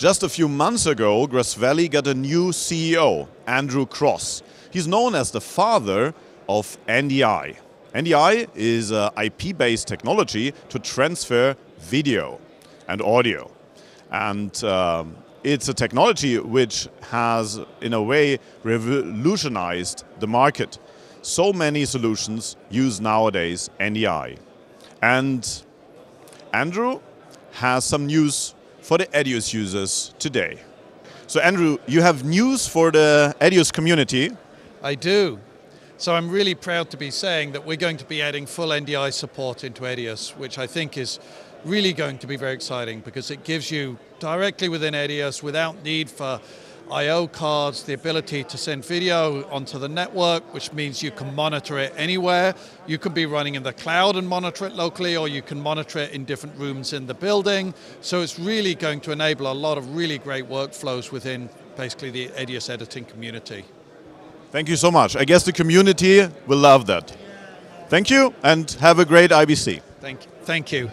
Just a few months ago, Grass Valley got a new CEO, Andrew Cross. He's known as the father of NDI. NDI is an IP-based technology to transfer video and audio. And um, it's a technology which has, in a way, revolutionized the market. So many solutions use nowadays NDI. And Andrew has some news for the Edius users today. So Andrew, you have news for the Edius community. I do. So I'm really proud to be saying that we're going to be adding full NDI support into Edius, which I think is really going to be very exciting because it gives you directly within Edius without need for I.O. cards, the ability to send video onto the network, which means you can monitor it anywhere. You can be running in the cloud and monitor it locally, or you can monitor it in different rooms in the building. So it's really going to enable a lot of really great workflows within basically the Edius editing community. Thank you so much. I guess the community will love that. Thank you and have a great IBC. Thank, you. thank you.